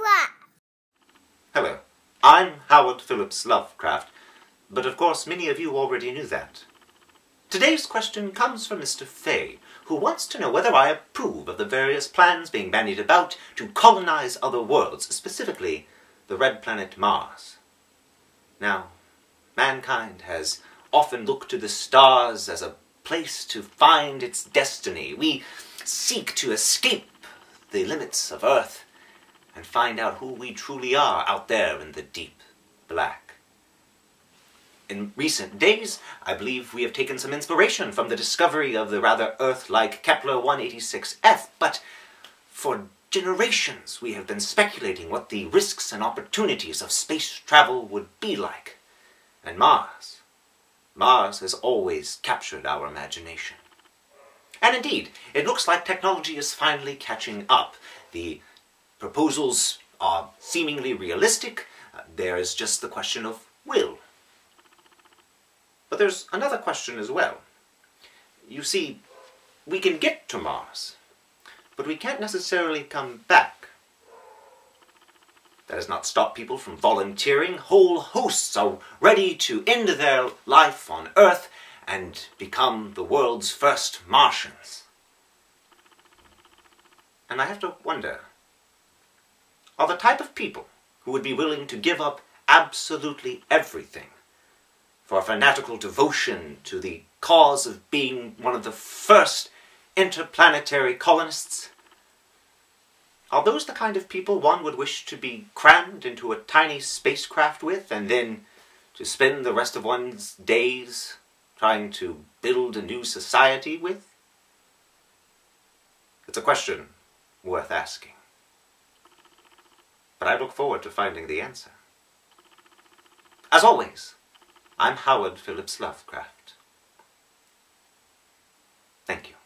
Lovecraft. Hello, I'm Howard Phillips Lovecraft, but of course many of you already knew that. Today's question comes from Mr. Fay, who wants to know whether I approve of the various plans being bandied about to colonize other worlds, specifically the red planet Mars. Now, mankind has often looked to the stars as a place to find its destiny. We seek to escape the limits of Earth and find out who we truly are out there in the deep black. In recent days, I believe we have taken some inspiration from the discovery of the rather Earth-like Kepler 186f, but for generations we have been speculating what the risks and opportunities of space travel would be like. And Mars, Mars has always captured our imagination. And indeed, it looks like technology is finally catching up. The proposals are seemingly realistic. Uh, there is just the question of will. But there's another question as well. You see, we can get to Mars, but we can't necessarily come back. That has not stopped people from volunteering. Whole hosts are ready to end their life on Earth and become the world's first Martians. And I have to wonder, are the type of people who would be willing to give up absolutely everything for a fanatical devotion to the cause of being one of the first interplanetary colonists? Are those the kind of people one would wish to be crammed into a tiny spacecraft with and then to spend the rest of one's days trying to build a new society with? It's a question worth asking. But I look forward to finding the answer. As always, I'm Howard Phillips Lovecraft. Thank you.